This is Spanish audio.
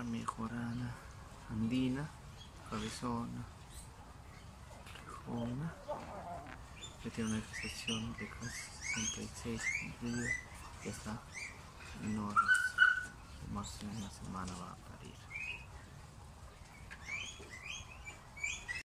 negra mejorana andina cabezona quijona que tiene una gestación de casi 66 cumplidos ya está en horas de en una semana va a parir.